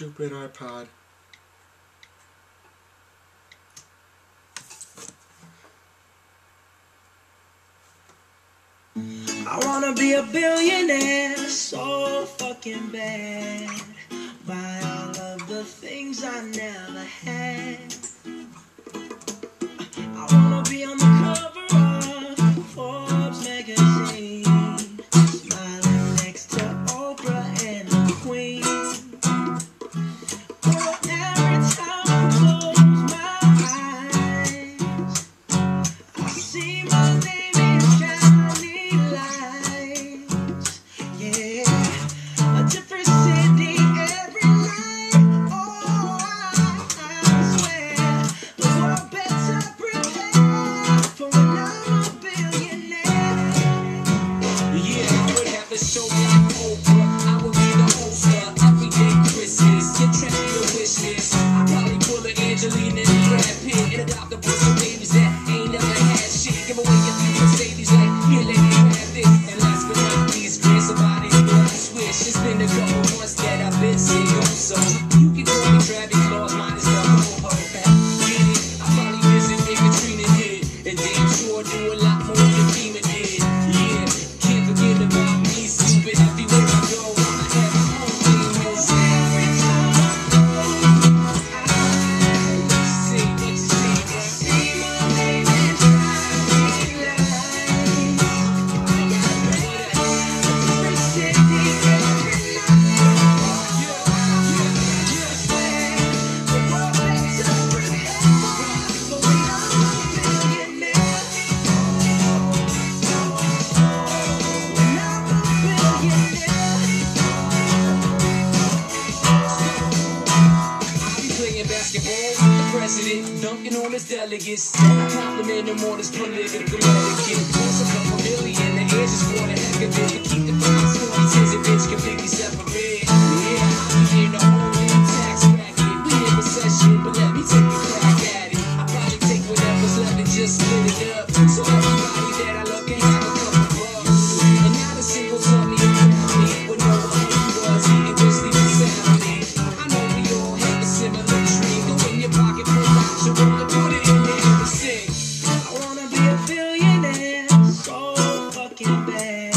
stupid iPod. I wanna be a billionaire so fucking bad. Buy all of the things I never had. Give away your two Mercedes like, let me have this. And last but not least, grant somebody. It's been a couple months that I've been single, so. president, dunking on his delegates. Complimenting more this political etiquette. Once a couple million, the edge is for heck of it. Keep so.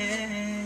é.